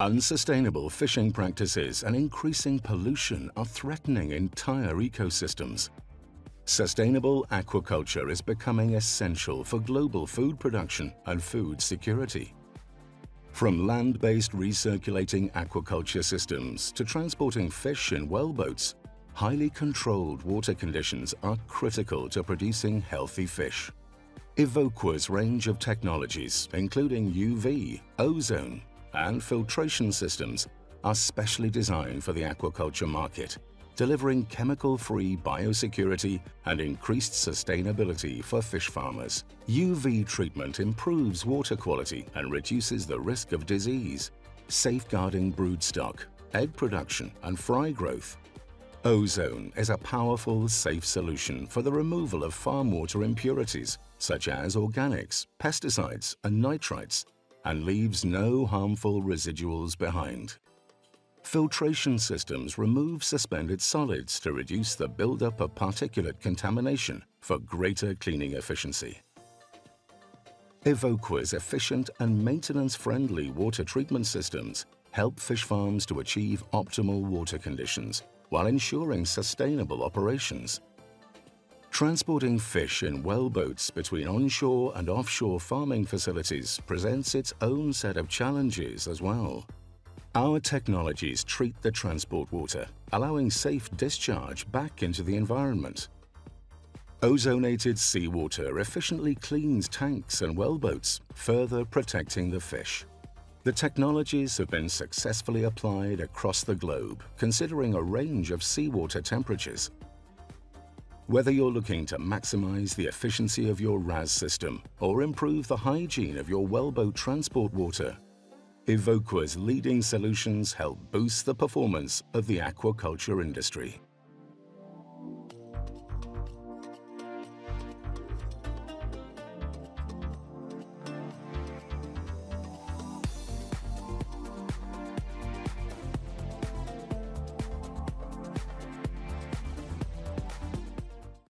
Unsustainable fishing practices and increasing pollution are threatening entire ecosystems. Sustainable aquaculture is becoming essential for global food production and food security. From land-based recirculating aquaculture systems to transporting fish in wellboats, highly controlled water conditions are critical to producing healthy fish. Evoqua's range of technologies, including UV, ozone, and filtration systems, are specially designed for the aquaculture market, delivering chemical-free biosecurity and increased sustainability for fish farmers. UV treatment improves water quality and reduces the risk of disease, safeguarding broodstock, egg production and fry growth. Ozone is a powerful, safe solution for the removal of farm water impurities, such as organics, pesticides and nitrites, and leaves no harmful residuals behind. Filtration systems remove suspended solids to reduce the buildup of particulate contamination for greater cleaning efficiency. Evoqua's efficient and maintenance-friendly water treatment systems help fish farms to achieve optimal water conditions while ensuring sustainable operations. Transporting fish in wellboats between onshore and offshore farming facilities presents its own set of challenges as well. Our technologies treat the transport water, allowing safe discharge back into the environment. Ozonated seawater efficiently cleans tanks and wellboats, further protecting the fish. The technologies have been successfully applied across the globe, considering a range of seawater temperatures. Whether you're looking to maximize the efficiency of your RAS system or improve the hygiene of your wellboat transport water, Evoqua's leading solutions help boost the performance of the aquaculture industry.